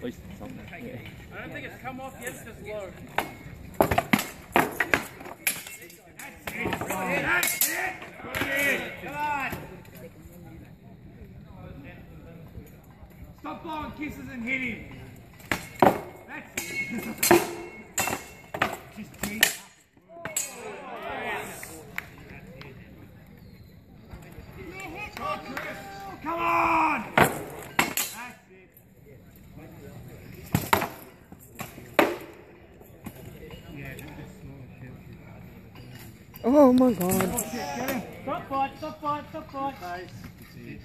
don't think it's come off yet, it's just low. Stop blowing kisses and hit him. That's it. Just cheat. Come on! That's it. Oh my god. Get him. Stop fight, stop fight, stop fight. Nice.